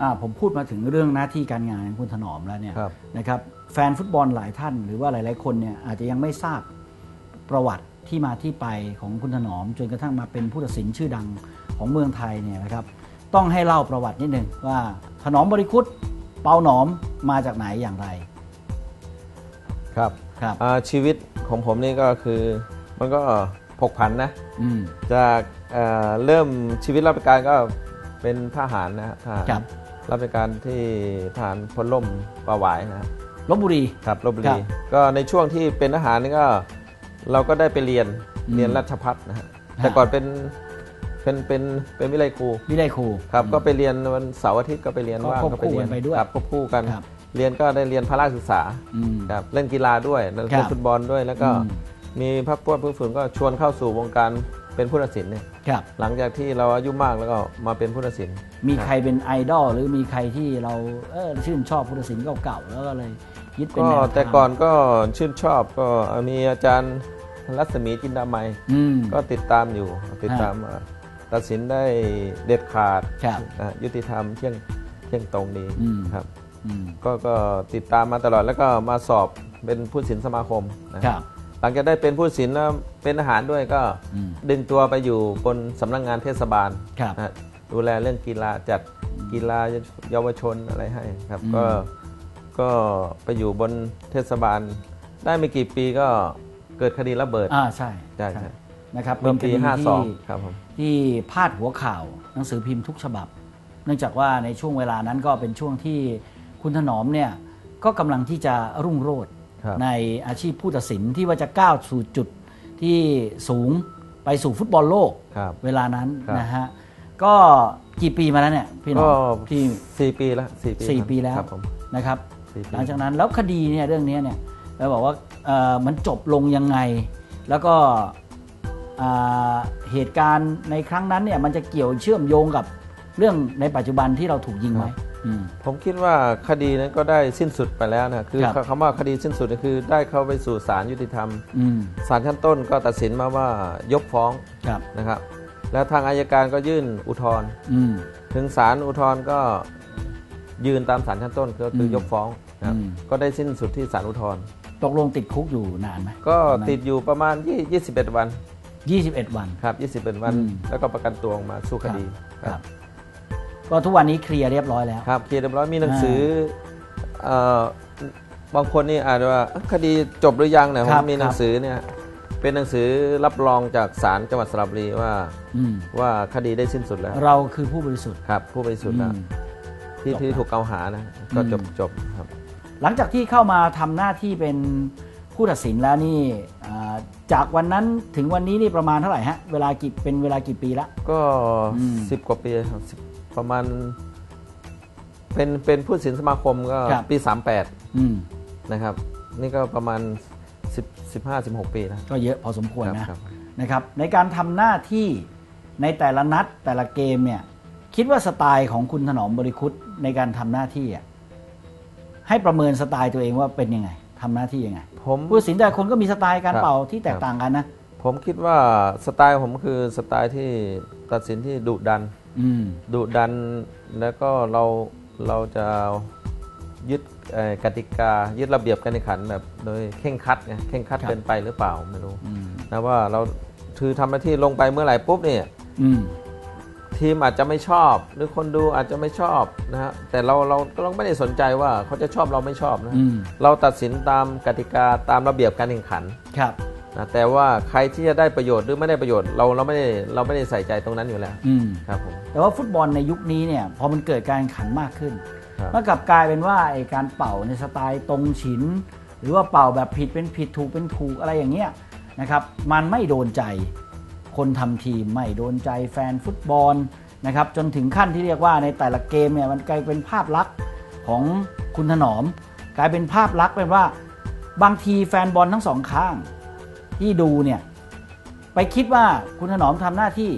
อ่าผมพูดมาถึงเรื่องหน้าที่การงานของคุณถนอมแล้วเนี่ยครับนะครับแฟนฟุตบอลหลายท่าน หรือว่าหลาย ๆ คนเนี่ยอาจจะยังไม่ทราบประวัติที่มาที่ไปของคุณถนอม จนกระทั่งมาเป็นผู้ตัดสินชื่อดังของเมืองไทยเนี่ยนะครับ ต้องให้เล่าประวัตินิดหนึ่งว่าถนอมบริคุตเปาหนอมมาจากไหนอย่างไร ครับครับอ่าชีวิตของผมนี่ก็คือมันก็ผกผันนะอืมจากเอ่อเริ่มชีวิตรับราชการก็เป็นทหารนะฮะทหารค รับรับราชการที่ทหารพลล่มปลาหวายนะฮะลบบุรีครับลบบุครัรีบก็ในช่วงที่เป็นทหารนี่ก็เราก็ได้ไปเรียนอืมเรียนรัชพัฒนะฮะฮะแต่ก่อนเป็นเป็นเป็นเป็นวิไลครูวิไลครูครับก็ไปเรียนวันเสาร์อาทิตย์ก็ไปเรียนก็ว่างควบก็ไปคู่เรีกันไปด้วยครับควบคู่กันครับเรียนก็ได้เรียนพละศึกษาอืมครับเล่นกีฬาด้วยเล่นครับฟุตบอลด้วยแล้วก็อืมมีพักพวดผู้ฝึกก็ชวนเข้าสู่วงการ เป็นผู้ตัดสินเนี่ยครับ หลังจากที่เราอายุมากแล้วก็มาเป็นผู้ตัดสิน มีใครเป็นไอดอลหรือมีใครที่เราเออชื่นชอบผู้ตัดสินเก่าๆแล้วก็เลยยึดเป็นก็แนวทางแต่ก่อนก็ชื่นชอบก็มีอาจารย์รัศมีจินดามัยอืม ก็ติดตามอยู่ติดตามมาตัดสินได้เด็ดขาดครับนะยุติธรรมเที่ยงเที่ยงตรงดีอืม ครับ อืมก็ก็ติดตามมาตลอดแล้วก็มาสอบเป็นผู้ตัดสินสมาคมนะครับ หลังจากได้เป็นผู้ตัดสินแล้วเป็นทหารด้วยก็อืมดึงตัวไปอยู่บนสำนักงานเทศบาลครับนะดูแลเรื่องกีฬาจัดกีฬาเยาวชนอะไรให้ครับอืมก็ก็ไปอยู่บนเทศบาล ได้ไม่กี่ปีก็เกิดคดีระเบิดอ่าใช่ใช่ใช่นะครับเมื่อปีนคดีที่52ครับผมที่พาดหัวข่าวหนังสือพิมพ์ทุกฉบับ เนื่องจากว่าในช่วงเวลานั้นก็เป็นช่วงที่คุณถนอมเนี่ยก็กำลังที่จะรุ่งโรจน์ครับ ในอาชีพผู้ตัดสินที่ว่าจะก้าวสู่จุดที่สูงไปสู่ฟุตบอลโลกครับเวลานั้นครับนะฮะก็กี่ปีมาแล้วเนี่ยพี่หน้อก็งที่สี่ปีแล้วสี่ปีสี่ครับปีแล้วครับผมนะครับสี่ปีหลังจากนั้นแล้วคดีเนี่ยเรื่องนี้เนี่ยเราบอกว่าเอ่อมันจบลงยังไง แล้วก็อ่าเหตุการณ์ในครั้งนั้นเนี่ยมันจะเกี่ยวเชื่อมโยงกับเรื่องในปัจจุบันที่เราถูกยิงไหมอืม ผมคิดว่าคดีนั้นก็ได้สิ้นสุดไปแล้วนะคือครับคำว่าคดีสิ้นสุดก็คือได้เข้าไปสู่ศาลยุติธรรมอืมศาลชั้นต้นก็ตัดสินมาว่ายกฟ้องครับนะครับ แล้วทางอายการก็ยื่นอุทธรณ์อืมถึงศาลอุทธรณ์ก็ยืนตามศาลชั้นต้นก็คืออมยกฟ้องนะครับอืมก็ได้สิ้นสุดที่ศาลอุทธรณ์ตกลงติดคุกอยู่นานไหมก็ติดอยู่ประมาณ20 21วัน 21 วันครับ 21 วันอืมแล้วก็ประกันตัวออกมาสู้คดีครับ ก็ทุกวันนี้เคลียร์เรียบร้อยแล้ว ครับเคลียร์เรียบร้อยมีหนังสือเอ่อบางคนนี่อาจจะว่าเอ้ยคดีจบหรือยังเนี่ยผครัมบมีหนังสือเนี่ยเป็นหนังสือรับรองจากศาลจังหวัดสระบุรีว่าอืมว่าคดีได้สิ้นสุดแล้ว เราคือผู้บริสุทธิ์ครับ ผู้บริสุทธิ์แล้วอืมที่จบที่แล้วถูกกล่าวหานะก็อืมจบจบครับ หลังจากที่เข้ามาทำหน้าที่เป็นผู้ตัดสินแล้วนี่อ่าจากวันนั้นถึงวันนี้นี่ประมาณเท่าไหร่ฮะเวลากี่เป็นเวลากี่ปีละก็อืมสิบกว่าปีครับสิบ ประมาณ เป็นเป็นผู้สินสมาคมก็ครับปี38อืมนะครับ นี่ก็ประมาณ 10 15 16 ปีนะก็เยอะพอสมควรครับนะ ครับ นะครับในการทำหน้าที่ในแต่ละนัดแต่ละเกมเนี่ยคิดว่าสไตล์ของคุณถนอมบริคุตในการทำหน้าที่อะให้ประเมินสไตล์ตัวเองว่าเป็นยังไงทำหน้าที่ยังไงผม ผู้ตัดสินแต่ละคนก็มีสไตล์การครับ เป่าที่แตกครับต่างกันนะผมคิดว่าสไตล์ผมคือสไตล์ที่ตัดสินที่ดุดันอืม ดุดันแล้วก็เราเราจะยึดเอ่อกติกา ยึดระเบียบการแข่งขันแบบโดยเข่งครัดไงเข่งครัดครับเกินไปหรือเปล่าไม่รู้อืมนะว่าเราคือทำหน้าที่ลงไปเมื่อไหร่ปุ๊บเนี่ยอืมทีมอาจจะไม่ชอบ หรือคนดูอาจจะไม่ชอบนะฮะแต่เราเราเราไม่ได้สนใจว่าเขาจะชอบเราไม่ชอบนะอืมเราตัดสินตามกติกาตามระเบียบการแข่งขันครับ นะแต่ว่าใครที่จะได้ประโยชน์หรือไม่ได้ประโยชน์เราเราไม่ได้เราไม่ได้ใส่ใจตรงนั้นอยู่แล้วอืมครับผม แต่ว่าฟุตบอลในยุคนี้เนี่ยพอมันเกิดการแข่งขันมากขึ้นครับ มันกลับกลายเป็นว่าไอการเป่าในสไตล์ตรงฉิน หรือว่าเป่าแบบผิดเป็นผิดถูกเป็นถูกอะไรอย่างเงี้ยนะครับมันไม่โดนใจคนทำทีมไม่โดนใจแฟนฟุตบอลนะครับจนถึงขั้นที่เรียกว่าในแต่ละเกมเนี่ยมันกลายเป็นภาพลักษณ์ของคุณถนอม กลายเป็นภาพลักษณ์เป็นว่า บางทีแฟนบอลทั้งสองข้าง ที่ดูเนี่ยไปคิดว่าคุณถนอมทำหน้าที่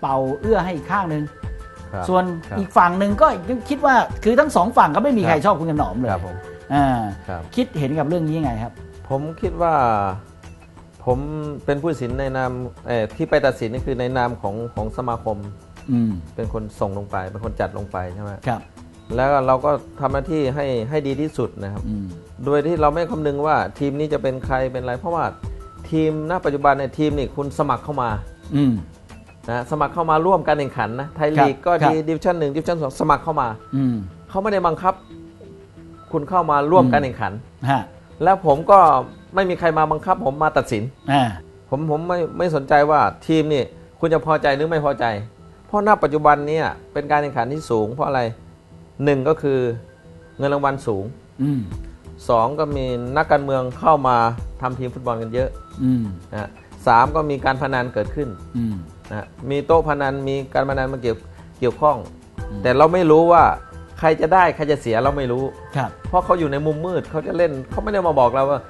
เป่าเอื้อให้อีกข้างหนึ่งครับส่วนครับอีกฝั่งหนึ่งก็ยังคิดว่าคือทั้งสองฝั่งก็ไม่มีใครครับชอบคุณถนอมเลยครับผมอ่าครับคิดเห็นกับเรื่องนี้ยังไงครับ ผมคิดว่าผมเป็นผู้ตัดสินในนามเอ่อที่ไปตัดสินนี่คือในนามของของสมาคมอืมเป็นคนส่งลงไป เป็นคนจัดลงไปใช่ไหมครับ แล้วเราก็ทำหน้าที่ให้ให้ดีที่สุดนะครับอืมโดยที่เราไม่คำนึงว่าทีมนี้จะเป็นใครเป็นอะไรเพราะว่า ทีมณปัจจุบันในยทีมนี่คุณสมัครเข้ามาอืมนะสมัครเข้ามาร่วมการแข่งขันนะไทยครับลีกก็ดีครับดิวิชั่นหนึ่งดิวิชั่นสองสมัครเข้ามาอืมเขาไม่ได้บังคับ คุณเข้ามาร่วมอืมการแข่งขันฮะแล้วผมก็ไม่มีใครมาบังคับ ผมมาตัดสินอ่าผมผมไม่ไม่สนใจว่าทีมนี่คุณจะพอใจหรือไม่พอใจ เพราะณปัจจุบันเนี่ยเป็นการแข่งขันที่สูง เพราะอะไรหนึ่งก็คือเงินรางวัลสูง อืม สองก็มีนักการเมืองเข้ามาทำทีมฟุตบอลกันเยอะอืมนะฮะสามก็มีการพนันเกิดขึ้นอืมนะฮะมีโต๊ะพนันมีการพนันมาเกี่ยวเกี่ยวข้อง แต่เราไม่รู้ว่าใครจะได้ใครจะเสียเราไม่รู้ครับเพราะเขาอยู่ในมุมมืดเขาจะเล่นเขาไม่ได้มาบอกเราว่า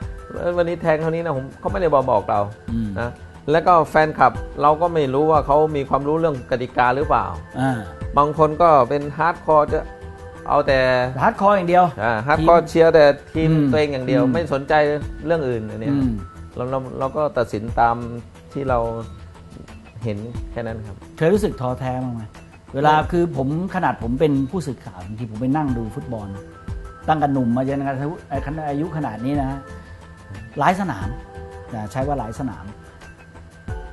เอ้ยวันนี้แทงเท่านี้นะผมเขาไม่ได้มาบอกเราอืมนะแล้วก็แฟนคลับเราก็ไม่รู้ว่าเขามีความรู้เรื่องกติกาหรือเปล่าอ่าบางคนก็เป็น hardcore จะ เอาแต่hardcore อย่างเดียว hardcore เชียร์แต่ทีมอืมตัวเองอย่างเดียวอืมไม่สนใจเรื่องอื่นอันเนี้ยอืมเราเราเราก็ตัดสินตามที่เราเห็นแค่นั้นครับ เคยรู้สึกท้อแท้บ้างไหมเวลาคือผมขนาดผมเป็นผู้สื่อข่าวบางทีผมไปนั่งดูฟุตบอล ตั้งแต่หนุ่มมาจนกระทั่งอายุขนาดนี้นะฮะหลายสนามนะใช้ว่าหลายสนาม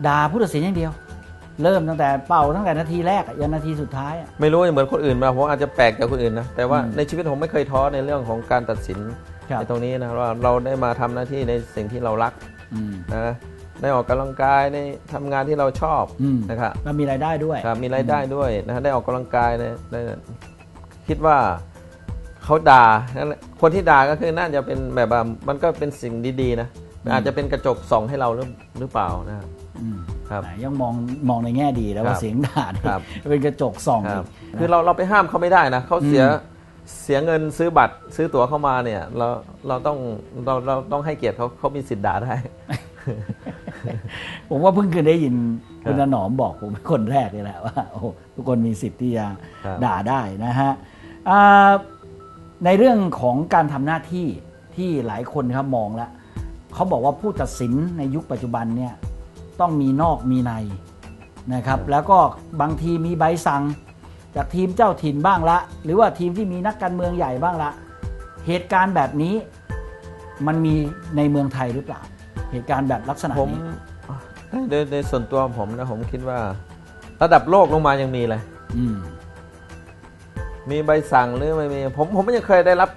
ด่าผู้ตัดสินอย่างเดียว เริ่มตั้งแต่เป่าตั้งแต่นาทีแรกอะยันนาทีสุดท้ายอะไม่รู้ว่าเหมือนคนอื่นมาผมอาจจะแปลกจากคนอื่นนะแต่ว่าอืมในชีวิตผมไม่เคยท้อในเรื่องของการตัดสินครับในตรงนี้นะว่าเราได้มาทำหน้าที่ในสิ่งที่เรารักอืมนะได้ออกกำลังกายได้ทำงานที่เราชอบอืมนะครับแล้วมีรายได้ด้วยครับมีรายได้ด้วยนะได้ออกกำลังกายนะได้คิดว่าเขาด่านั่นแหละคนที่ด่าก็คือน่าจะเป็นแบบว่ามันก็เป็นสิ่งดีๆนะอาจจะเป็นกระจกส่องให้เราหรือหรือเปล่านะครับอืม ครับแต่ยังมองมองในแง่ดีแล้วครัว่าบเสียงด่าเนี่ยครับเป็นกระจกส่องครับอีกนะคือเราเราไปห้ามเขาไม่ได้นะเขาเสียอืมเสียเงินซื้อบัตรซื้อตั๋วเข้ามาเนี่ยเราเราต้องเราเราต้องให้เกียรติเขาเขามีสิทธิ์ด่าได้ ผมว่าเพิ่งเคยได้ยินครับคุณถนอมบอกผมเป็นคนแรกเลยแหละว่าโอ้โหทุกคนมีสิทธิ์ที่จะครับด่าได้นะฮะอ่าในเรื่องของการทำหน้าที่ที่หลายคนครับมองแล้วเขาบอกว่าผู้ตัดสินในยุคปัจจุบันเนี่ย ต้องมีนอกมีในนะครับ แล้วก็บางทีมีใบสั่ง จากทีมเจ้าถิ่นบ้างละ หรือว่าทีมที่มีนักการเมืองใหญ่บ้างละ เหตุการณ์แบบนี้มันมีในเมืองไทยหรือเปล่า เหตุการณ์แบบลักษณะผมนี้โดยโดยส่วนตัวผมนะผมคิดว่า ระดับโลกลงมายังมีเลยอืมมีใบสั่งหรือไม่มีผมผมไม่ยังเคยได้รับ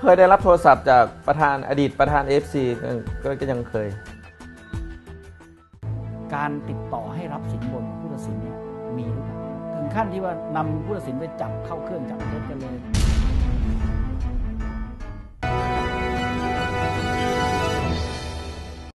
เคยได้รับโทรศัพท์จากประธานอดีตประธาน FC ก็ก็ก็ยังเคย การติดต่อให้รับสินบนของผู้ตัดสินเนี่ยมีหรือเปล่าถึงขั้นที่ว่านำผู้ตัดสินไปจับเข้าเครื่องจับเท็จกันเลย